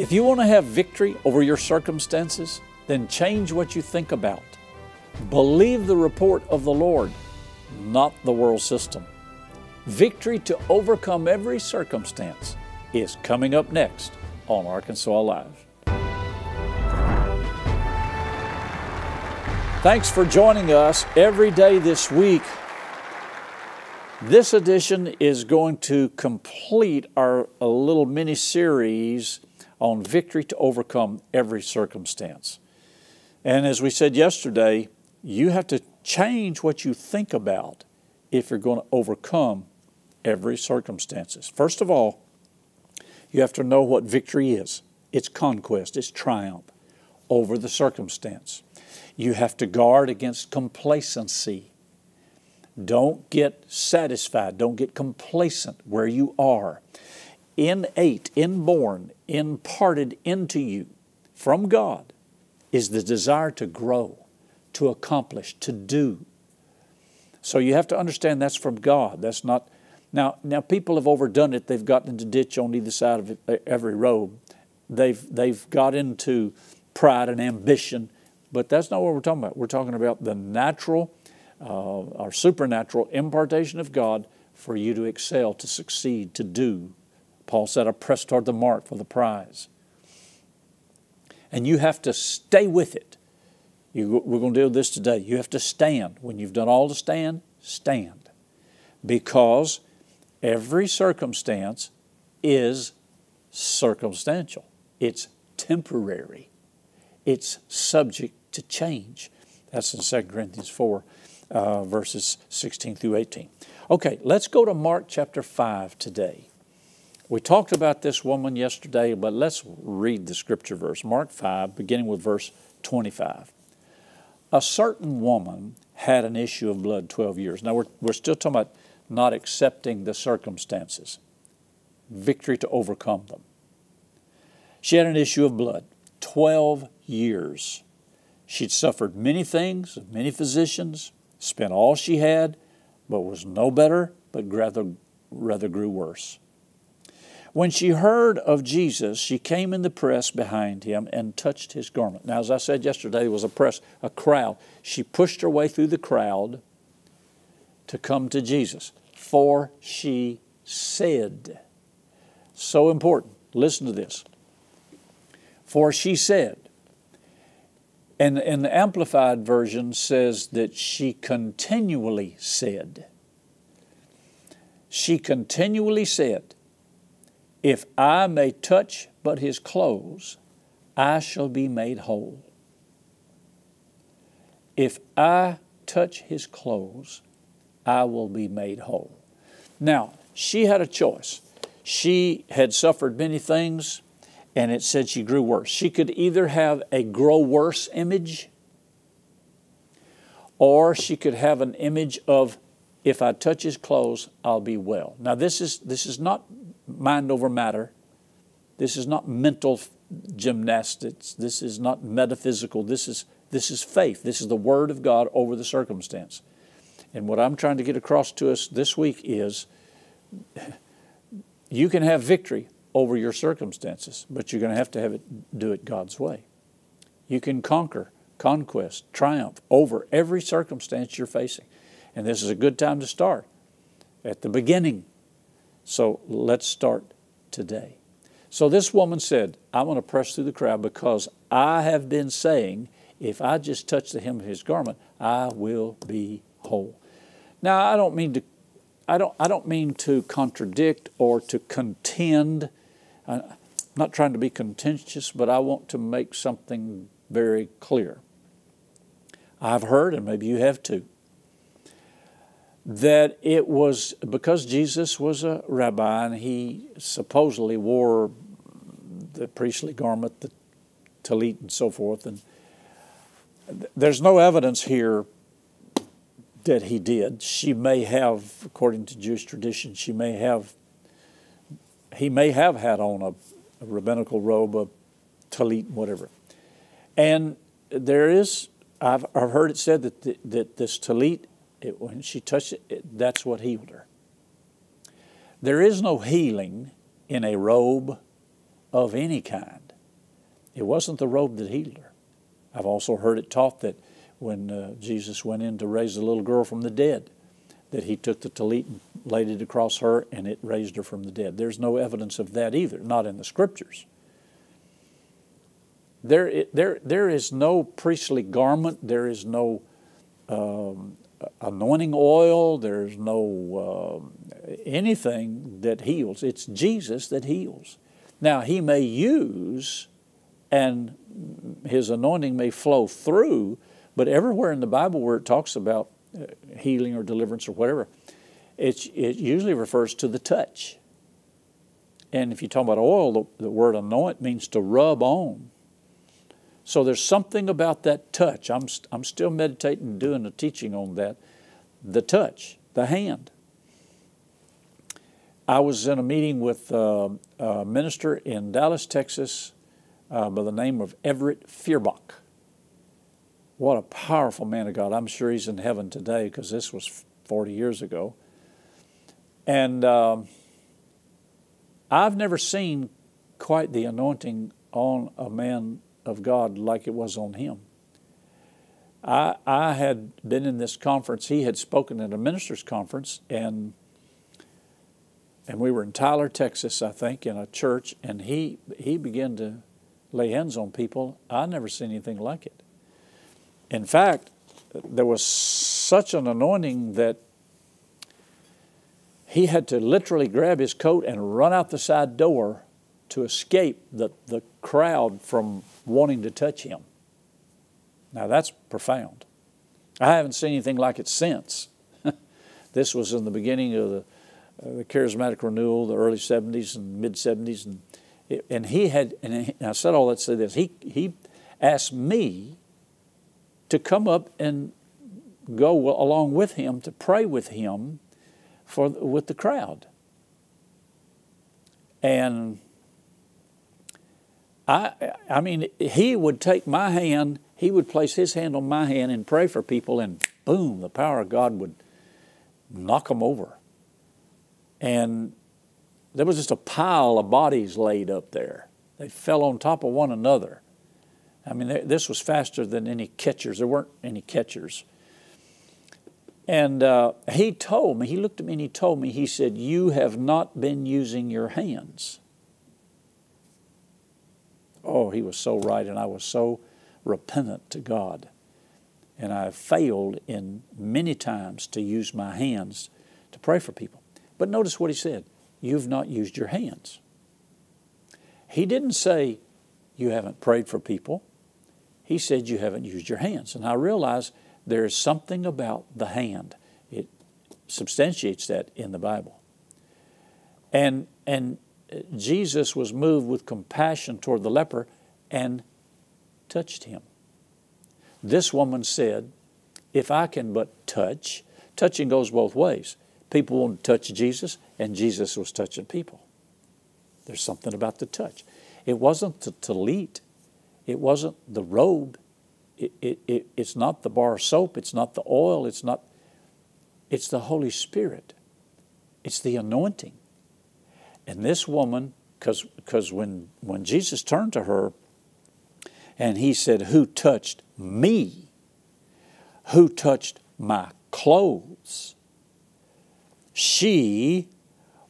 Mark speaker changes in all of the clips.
Speaker 1: If you want to have victory over your circumstances, then change what you think about. Believe the report of the Lord, not the world system. Victory to overcome every circumstance is coming up next on Arkansas Alive. Thanks for joining us every day this week. This edition is going to complete our little mini series on victory to overcome every circumstance. And as we said yesterday, you have to change what you think about if you're going to overcome every circumstances. First of all, you have to know what victory is. It's conquest, it's triumph over the circumstance. You have to guard against complacency. Don't get satisfied. Don't get complacent where you are. Innate, inborn, imparted into you from God is the desire to grow, to accomplish, to do. So you have to understand that's from God. That's not. Now, now people have overdone it. They've gotten into ditch on either side of every road. They've they've got into pride and ambition, but that's not what we're talking about. We're talking about the natural uh, our supernatural impartation of God for you to excel, to succeed, to do. Paul said, I press toward the mark for the prize. And you have to stay with it. You, we're going to deal with this today. You have to stand. When you've done all to stand, stand. Because every circumstance is circumstantial, it's temporary, it's subject to change. That's in 2 Corinthians 4 uh, verses 16 through 18. Okay, let's go to Mark chapter 5 today. We talked about this woman yesterday, but let's read the scripture verse. Mark 5, beginning with verse 25. A certain woman had an issue of blood 12 years. Now, we're, we're still talking about not accepting the circumstances, victory to overcome them. She had an issue of blood 12 years. She'd suffered many things, many physicians, spent all she had, but was no better, but rather, rather grew worse. When she heard of Jesus, she came in the press behind him and touched his garment. Now, as I said yesterday, there was a press, a crowd. She pushed her way through the crowd to come to Jesus, for she said, so important, listen to this. For she said, and, and the Amplified Version says that she continually said, she continually said, If I may touch but his clothes, I shall be made whole. If I touch his clothes, I will be made whole. Now, she had a choice. She had suffered many things and it said she grew worse. She could either have a grow worse image or she could have an image of if I touch his clothes, I'll be well. Now this is this is not mind over matter. This is not mental gymnastics. This is not metaphysical. This is this is faith. This is the word of God over the circumstance. And what I'm trying to get across to us this week is you can have victory over your circumstances, but you're going to have to have it do it God's way. You can conquer, conquest, triumph over every circumstance you're facing. And this is a good time to start at the beginning. So let's start today. So this woman said, I want to press through the crowd because I have been saying, if I just touch the hem of his garment, I will be whole. Now, I don't mean to I don't, I don't mean to contradict or to contend I'm not trying to be contentious, but I want to make something very clear. I've heard, and maybe you have too, that it was because Jesus was a rabbi and he supposedly wore the priestly garment, the talit, and so forth. And there's no evidence here that he did. She may have, according to Jewish tradition, she may have he may have had on a, a rabbinical robe, a talit, whatever. And there is, I've, I've heard it said that, the, that this talit, it, when she touched it, it, that's what healed her. There is no healing in a robe of any kind. It wasn't the robe that healed her. I've also heard it taught that when uh, Jesus went in to raise the little girl from the dead, that he took the tallit and laid it across her and it raised her from the dead. There's no evidence of that either, not in the scriptures. There, there, there is no priestly garment, there is no um, anointing oil, there's no uh, anything that heals. It's Jesus that heals. Now, he may use and his anointing may flow through, but everywhere in the Bible where it talks about uh, healing or deliverance or whatever, it, it usually refers to the touch. And if you talk about oil, the, the word anoint means to rub on. So there's something about that touch. I'm, st- I'm still meditating, doing a teaching on that. The touch, the hand. I was in a meeting with uh, a minister in Dallas, Texas, uh, by the name of Everett Feuerbach. What a powerful man of God. I'm sure he's in heaven today because this was 40 years ago. And um, I've never seen quite the anointing on a man of God like it was on him. I, I had been in this conference. He had spoken at a minister's conference, and and we were in Tyler, Texas, I think, in a church, and he he began to lay hands on people. I never seen anything like it. In fact, there was such an anointing that he had to literally grab his coat and run out the side door to escape the, the crowd from wanting to touch him. Now that's profound. I haven't seen anything like it since. this was in the beginning of the, uh, the charismatic renewal, the early 70s and mid 70s. And, and he had, and I said all that to say this, he, he asked me to come up and go along with him to pray with him for with the crowd. And I I mean he would take my hand, he would place his hand on my hand and pray for people and boom, the power of God would knock them over. And there was just a pile of bodies laid up there. They fell on top of one another. I mean, this was faster than any catchers. There weren't any catchers. And uh, he told me, he looked at me and he told me, he said, You have not been using your hands. Oh, he was so right, and I was so repentant to God. And I failed in many times to use my hands to pray for people. But notice what he said You've not used your hands. He didn't say, You haven't prayed for people. He said, You haven't used your hands. And I realized there is something about the hand. It substantiates that in the Bible. And, and Jesus was moved with compassion toward the leper and touched him. This woman said, If I can but touch, touching goes both ways. People want to touch Jesus, and Jesus was touching people. There's something about the touch. It wasn't the tallit, it wasn't the robe, it, it, it, it's not the bar soap, it's not the oil, it's not, it's the Holy Spirit. It's the anointing. And this woman, because when, when Jesus turned to her and he said, Who touched me? Who touched my clothes? She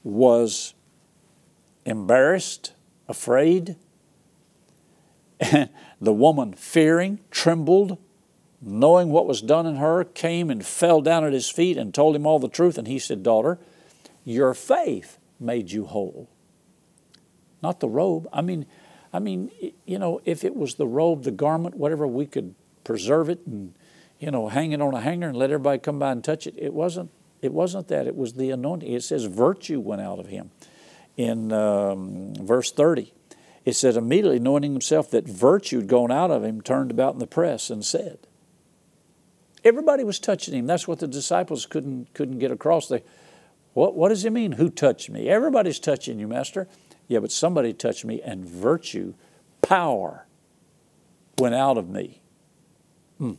Speaker 1: was embarrassed, afraid, and the woman, fearing, trembled, knowing what was done in her, came and fell down at his feet and told him all the truth. And he said, Daughter, your faith made you whole. Not the robe. I mean, I mean, you know, if it was the robe, the garment, whatever, we could preserve it and, you know, hang it on a hanger and let everybody come by and touch it. It wasn't. It wasn't that. It was the anointing. It says virtue went out of him in um, verse 30. It said, immediately anointing himself that virtue had gone out of him, turned about in the press and said, Everybody was touching him. That's what the disciples couldn't, couldn't get across. They, what, what does it mean? Who touched me? Everybody's touching you, Master. Yeah, but somebody touched me, and virtue, power went out of me. Hmm.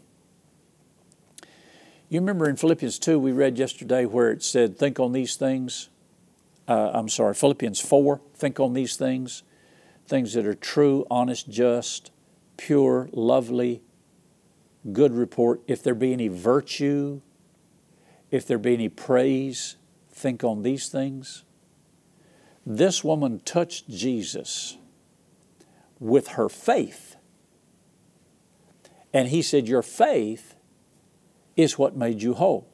Speaker 1: You remember in Philippians 2, we read yesterday where it said, Think on these things. Uh, I'm sorry, Philippians 4, think on these things things that are true, honest, just, pure, lovely, good report. If there be any virtue, if there be any praise, think on these things. This woman touched Jesus with her faith. And he said, Your faith is what made you whole.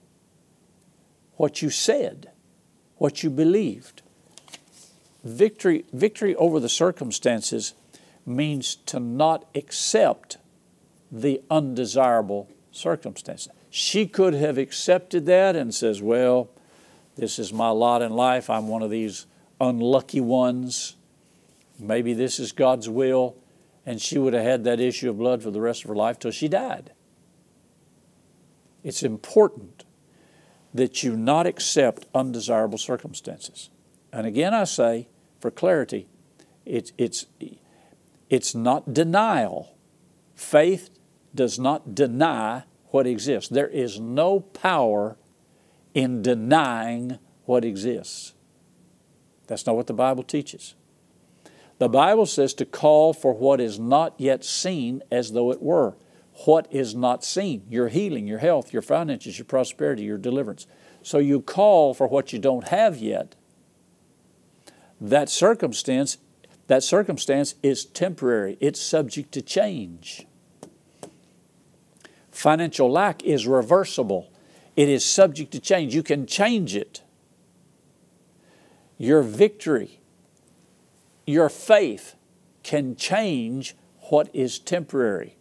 Speaker 1: What you said, what you believed. Victory, victory over the circumstances means to not accept the undesirable circumstances. She could have accepted that and says, Well, this is my lot in life. I'm one of these unlucky ones. Maybe this is God's will. And she would have had that issue of blood for the rest of her life till she died. It's important that you not accept undesirable circumstances. And again, I say, for clarity, it's, it's, it's not denial. Faith does not deny what exists. There is no power in denying what exists. That's not what the Bible teaches. The Bible says to call for what is not yet seen as though it were. What is not seen? Your healing, your health, your finances, your prosperity, your deliverance. So you call for what you don't have yet. That circumstance, that circumstance is temporary. It's subject to change. Financial lack is reversible. It is subject to change. You can change it. Your victory, your faith can change what is temporary,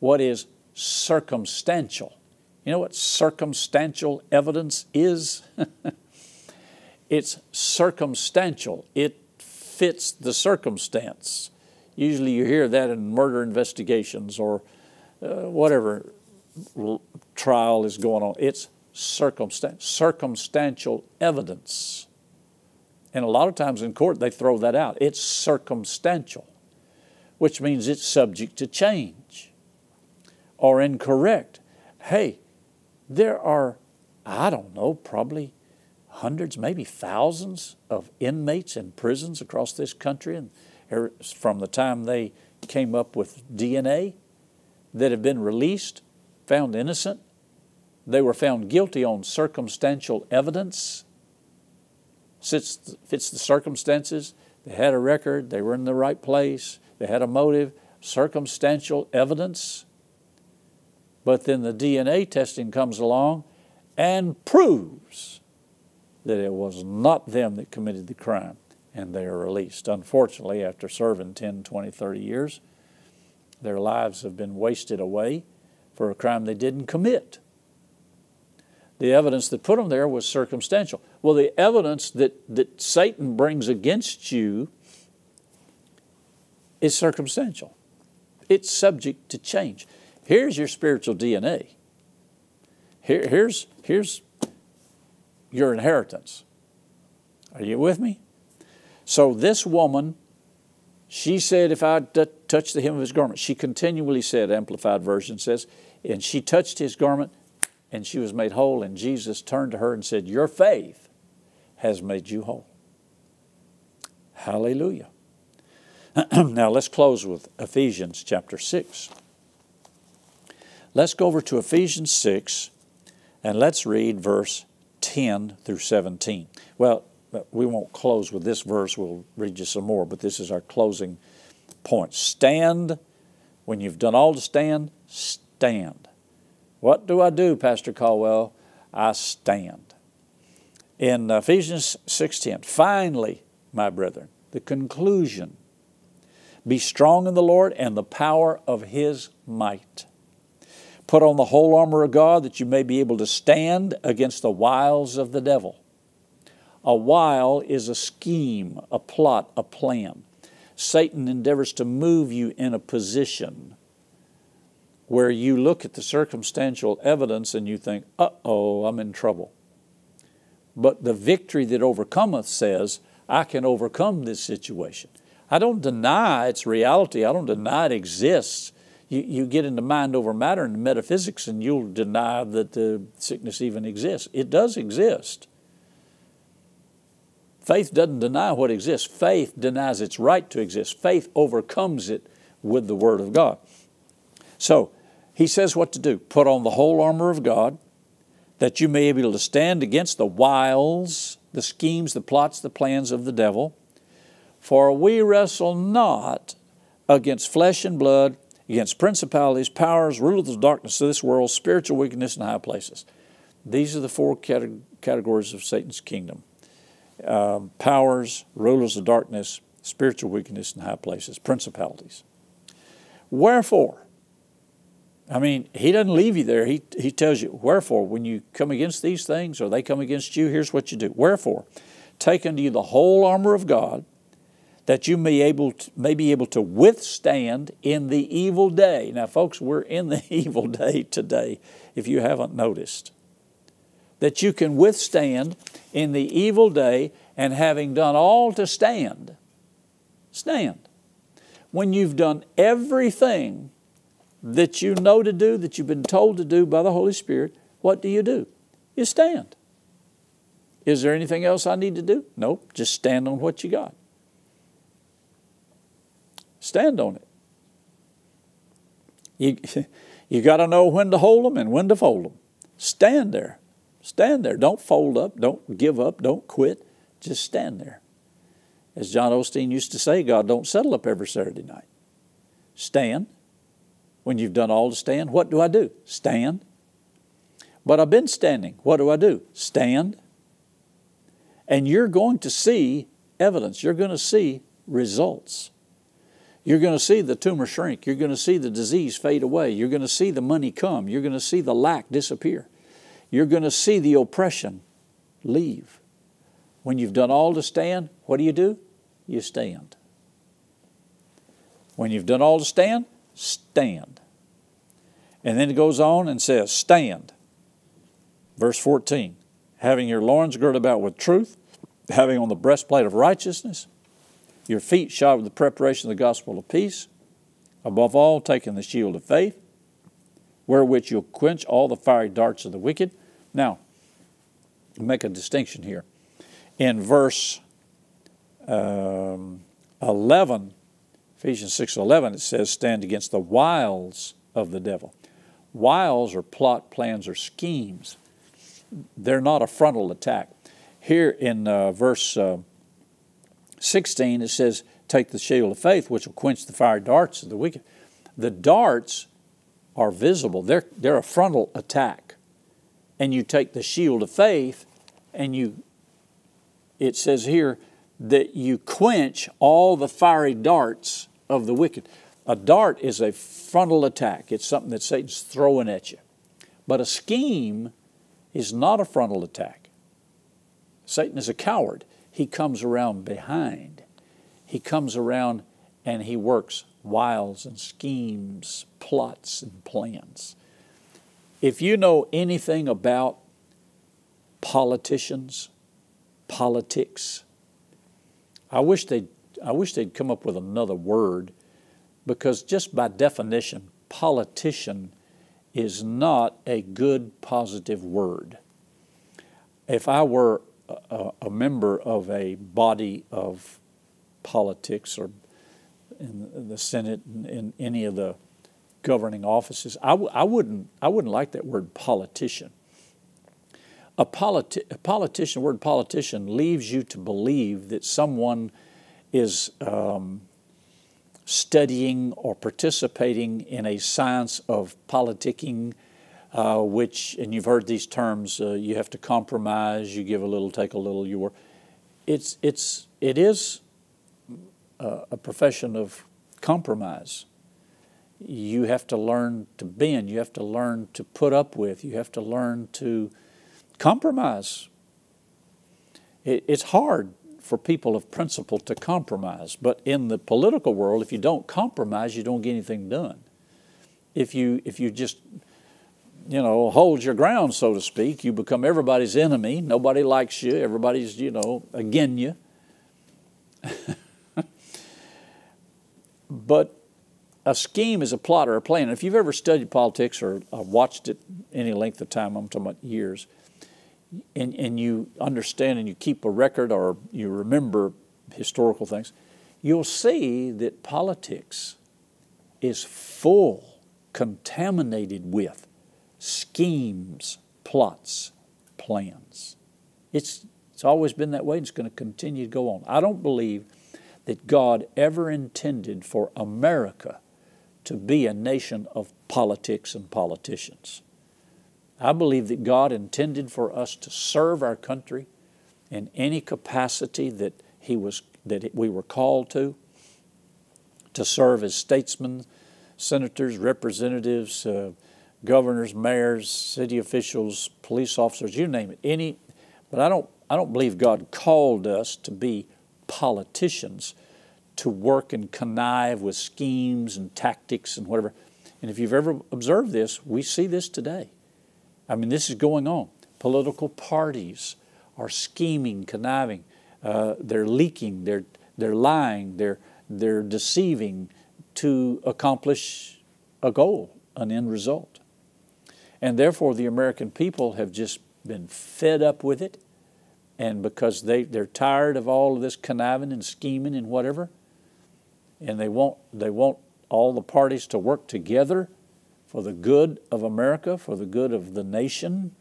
Speaker 1: what is circumstantial. You know what circumstantial evidence is? it's circumstantial, it fits the circumstance. Usually you hear that in murder investigations or uh, whatever trial is going on. It's circumstan- circumstantial evidence. And a lot of times in court they throw that out. It's circumstantial, which means it's subject to change or incorrect. Hey, there are, I don't know, probably hundreds, maybe thousands of inmates in prisons across this country and er, from the time they came up with DNA that have been released, found innocent. They were found guilty on circumstantial evidence. Fits, fits the circumstances. They had a record. They were in the right place. They had a motive. Circumstantial evidence. But then the DNA testing comes along and proves that it was not them that committed the crime, and they are released. Unfortunately, after serving 10, 20, 30 years, their lives have been wasted away for a crime they didn't commit. The evidence that put them there was circumstantial. Well, the evidence that, that Satan brings against you is circumstantial, it's subject to change. Here's your spiritual DNA. Here, here's, here's your inheritance. Are you with me? So, this woman she said, If I touch the hem of his garment, she continually said, Amplified Version says, and she touched his garment and she was made whole. And Jesus turned to her and said, Your faith has made you whole. Hallelujah. now let's close with Ephesians chapter 6. Let's go over to Ephesians 6 and let's read verse 10 through 17. Well, we won't close with this verse, we'll read you some more, but this is our closing point. Stand, when you've done all to stand, stand. What do I do, Pastor Caldwell? I stand. In Ephesians 6:10, finally, my brethren, the conclusion, be strong in the Lord and the power of his might. Put on the whole armor of God that you may be able to stand against the wiles of the devil. A while is a scheme, a plot, a plan. Satan endeavors to move you in a position where you look at the circumstantial evidence and you think, uh oh, I'm in trouble. But the victory that overcometh says, I can overcome this situation. I don't deny its reality, I don't deny it exists. You, you get into mind over matter and metaphysics, and you'll deny that the sickness even exists. It does exist. Faith doesn't deny what exists. Faith denies its right to exist. Faith overcomes it with the Word of God. So, he says what to do put on the whole armor of God that you may be able to stand against the wiles, the schemes, the plots, the plans of the devil. For we wrestle not against flesh and blood, against principalities, powers, rulers of darkness of this world, spiritual wickedness in high places. These are the four categories of Satan's kingdom um, powers, rulers of darkness, spiritual wickedness in high places, principalities. Wherefore, I mean, he doesn't leave you there. He, he tells you, Wherefore, when you come against these things or they come against you, here's what you do. Wherefore, take unto you the whole armor of God, that you may, able to, may be able to withstand in the evil day. Now, folks, we're in the evil day today, if you haven't noticed. That you can withstand in the evil day, and having done all to stand, stand. When you've done everything that you know to do, that you've been told to do by the Holy Spirit, what do you do? You stand. Is there anything else I need to do? Nope, just stand on what you got. Stand on it. You, you got to know when to hold them and when to fold them. Stand there. Stand there. Don't fold up. Don't give up. Don't quit. Just stand there. As John Osteen used to say, God don't settle up every Saturday night. Stand when you've done all to stand, what do I do? Stand. But I've been standing. What do I do? Stand. And you're going to see evidence. You're going to see results. You're going to see the tumor shrink. You're going to see the disease fade away. You're going to see the money come. You're going to see the lack disappear. You're going to see the oppression leave. When you've done all to stand, what do you do? You stand. When you've done all to stand, stand. And then it goes on and says, Stand. Verse 14 Having your loins girded about with truth, having on the breastplate of righteousness, your feet shod with the preparation of the gospel of peace, above all, taking the shield of faith, wherewith you'll quench all the fiery darts of the wicked. Now, make a distinction here. In verse um, 11, Ephesians 6:11 it says stand against the wiles of the devil. Wiles are plot plans or schemes. They're not a frontal attack. Here in uh, verse uh, 16 it says take the shield of faith which will quench the fiery darts of the wicked. The darts are visible. They're, they're a frontal attack. And you take the shield of faith and you it says here that you quench all the fiery darts of the wicked. A dart is a frontal attack, it's something that Satan's throwing at you. But a scheme is not a frontal attack. Satan is a coward. He comes around behind. He comes around and he works wiles and schemes, plots and plans. If you know anything about politicians, politics, I wish they'd I wish they'd come up with another word because, just by definition, politician is not a good positive word. If I were a, a member of a body of politics or in the Senate in any of the governing offices, I w- I, wouldn't, I wouldn't like that word politician. A, politi- a politician, word politician, leaves you to believe that someone is um, studying or participating in a science of politicking, uh, which, and you've heard these terms, uh, you have to compromise, you give a little, take a little, you work. It's, it's, it is a, a profession of compromise. You have to learn to bend, you have to learn to put up with, you have to learn to compromise. It, it's hard for people of principle to compromise. But in the political world, if you don't compromise, you don't get anything done. If you, if you just, you know, hold your ground, so to speak, you become everybody's enemy. Nobody likes you. Everybody's, you know, again you. but a scheme is a plot or a plan. If you've ever studied politics or uh, watched it any length of time, I'm talking about years, and, and you understand and you keep a record or you remember historical things, you'll see that politics is full, contaminated with schemes, plots, plans. It's, it's always been that way and it's going to continue to go on. I don't believe that God ever intended for America to be a nation of politics and politicians. I believe that God intended for us to serve our country in any capacity that He was that we were called to, to serve as statesmen, senators, representatives, uh, governors, mayors, city officials, police officers, you name it. Any, but I don't I don't believe God called us to be politicians to work and connive with schemes and tactics and whatever. And if you've ever observed this, we see this today. I mean, this is going on. Political parties are scheming, conniving. Uh, they're leaking. They're they're lying. They're they're deceiving to accomplish a goal, an end result. And therefore, the American people have just been fed up with it. And because they, they're tired of all of this conniving and scheming and whatever, and they want, they want all the parties to work together for the good of America, for the good of the nation.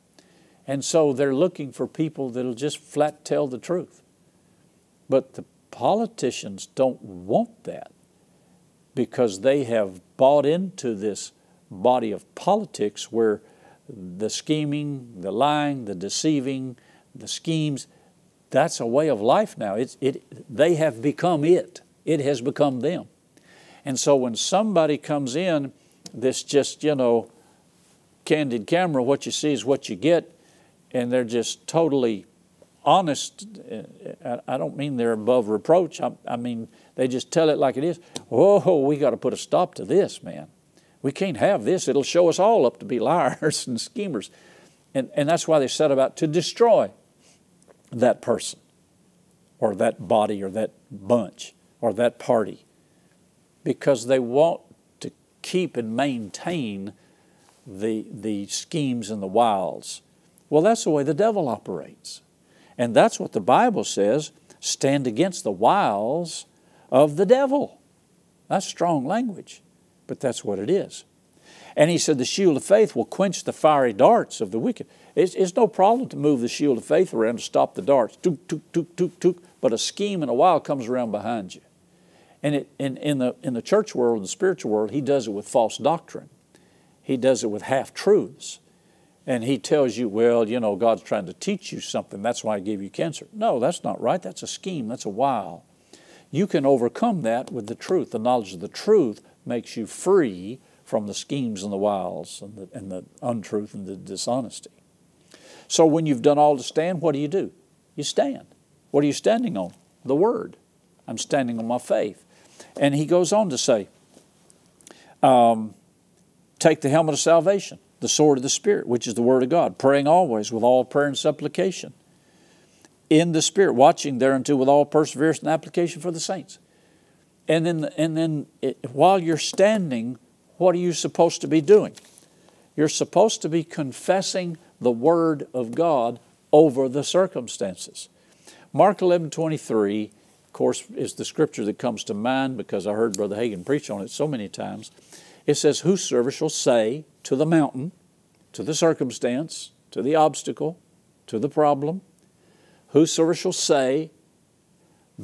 Speaker 1: And so they're looking for people that'll just flat tell the truth. But the politicians don't want that because they have bought into this body of politics where the scheming, the lying, the deceiving, the schemes, that's a way of life now. It's, it, they have become it. It has become them. And so when somebody comes in this just, you know, candid camera, what you see is what you get, and they're just totally honest. Eh, eh, I don't mean they're above reproach. I, I mean, they just tell it like it is. Oh, we got to put a stop to this, man. We can't have this. It'll show us all up to be liars and schemers. And, and that's why they set about to destroy that person or that body or that bunch or that party because they want to keep and maintain the, the schemes and the wiles. Well, that's the way the devil operates. And that's what the Bible says stand against the wiles of the devil. That's strong language, but that's what it is. And he said, The shield of faith will quench the fiery darts of the wicked. It's, it's no problem to move the shield of faith around to stop the darts, took, took, took, took, but a scheme and a wile comes around behind you. And it, in, in, the, in the church world the spiritual world, he does it with false doctrine. He does it with half truths. And he tells you, well, you know, God's trying to teach you something. That's why I gave you cancer. No, that's not right. That's a scheme. That's a wile. You can overcome that with the truth. The knowledge of the truth makes you free from the schemes and the wiles and the, and the untruth and the dishonesty. So when you've done all to stand, what do you do? You stand. What are you standing on? The Word. I'm standing on my faith. And he goes on to say, um, take the helmet of salvation, the sword of the Spirit, which is the Word of God, praying always with all prayer and supplication. In the Spirit, watching thereunto with all perseverance and application for the saints. And then, and then it, while you're standing, what are you supposed to be doing? You're supposed to be confessing the Word of God over the circumstances. Mark 11 23 of course, is the scripture that comes to mind because I heard Brother Hagin preach on it so many times. It says, Whosoever shall say to the mountain, to the circumstance, to the obstacle, to the problem, whosoever shall say,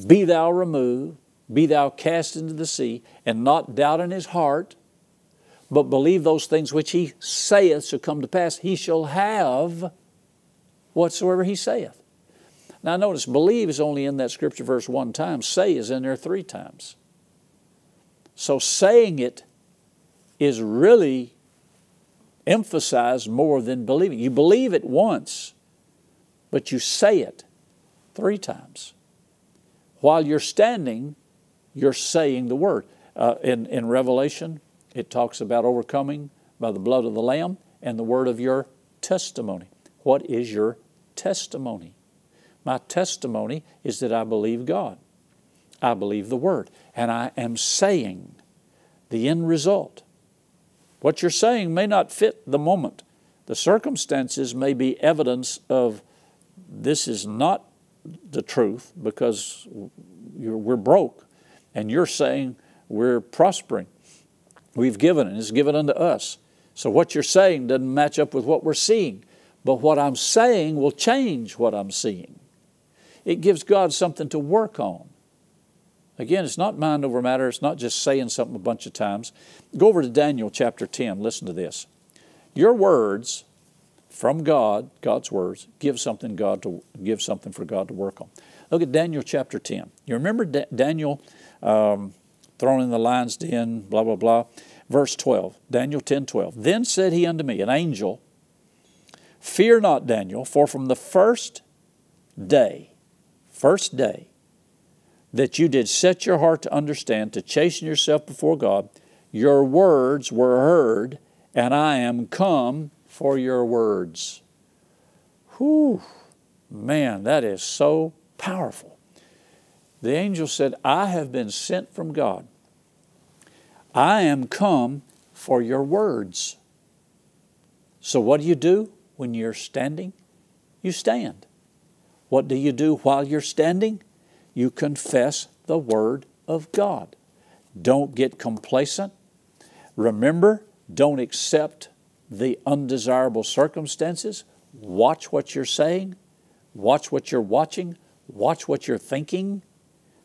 Speaker 1: Be thou removed, be thou cast into the sea, and not doubt in his heart, but believe those things which he saith shall come to pass, he shall have whatsoever he saith. Now notice, believe is only in that scripture verse one time, say is in there three times. So saying it is really emphasized more than believing. You believe it once, but you say it three times. While you're standing, you're saying the word. Uh, in, in Revelation, it talks about overcoming by the blood of the Lamb and the word of your testimony. What is your testimony? My testimony is that I believe God. I believe the Word. And I am saying the end result. What you're saying may not fit the moment. The circumstances may be evidence of this is not the truth because we're broke, and you're saying we're prospering. We've given, and it's given unto us. So what you're saying doesn't match up with what we're seeing. But what I'm saying will change what I'm seeing. It gives God something to work on. Again, it's not mind over matter, it's not just saying something a bunch of times. Go over to Daniel chapter 10, listen to this. Your words from God, God's words, give something God to give something for God to work on. Look at Daniel chapter 10. You remember da- Daniel um, thrown in the lion's den, blah, blah, blah. Verse 12, Daniel 10 12. Then said he unto me, an angel, Fear not, Daniel, for from the first day, first day, that you did set your heart to understand, to chasten yourself before God, your words were heard, and I am come for your words. Whew, man, that is so powerful. The angel said, I have been sent from God. I am come for your words. So, what do you do when you're standing? You stand. What do you do while you're standing? You confess the Word of God. Don't get complacent. Remember, don't accept the undesirable circumstances. Watch what you're saying, watch what you're watching, watch what you're thinking,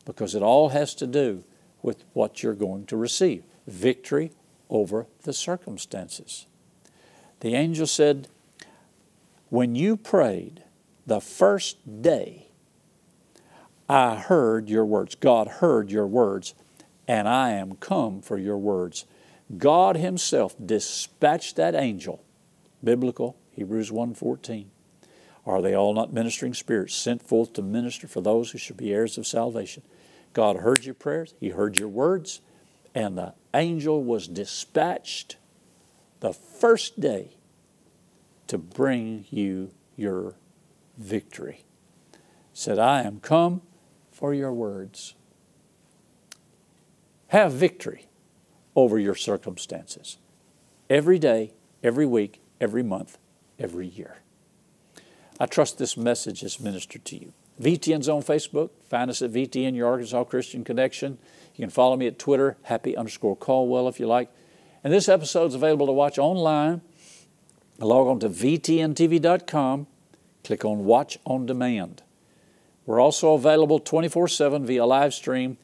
Speaker 1: because it all has to do with what you're going to receive victory over the circumstances. The angel said, When you prayed the first day, I heard your words. God heard your words, and I am come for your words. God Himself dispatched that angel, biblical, Hebrews 1.14. Are they all not ministering spirits sent forth to minister for those who should be heirs of salvation? God heard your prayers, He heard your words, and the angel was dispatched the first day to bring you your victory. Said, I am come for your words. Have victory over your circumstances every day, every week, every month, every year. I trust this message has ministered to you. VTN's on Facebook. Find us at VTN, your Arkansas Christian Connection. You can follow me at Twitter, happy underscore Caldwell if you like. And this episode is available to watch online. Log on to VTNTV.com, click on Watch on Demand. We're also available 24 7 via live stream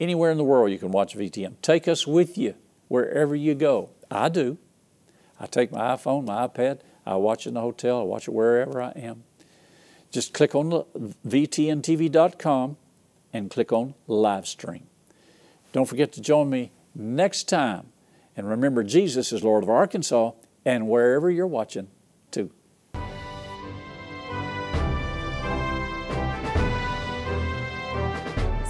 Speaker 1: Anywhere in the world you can watch VTN. Take us with you wherever you go. I do. I take my iPhone, my iPad, I watch in the hotel, I watch it wherever I am. Just click on VTNTV.com and click on live stream. Don't forget to join me next time. And remember, Jesus is Lord of Arkansas and wherever you're watching,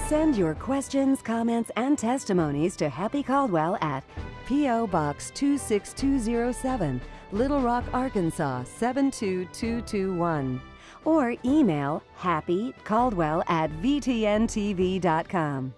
Speaker 2: Send your questions, comments, and testimonies to Happy Caldwell at P.O. Box 26207, Little Rock, Arkansas 72221. Or email happycaldwell at vtntv.com.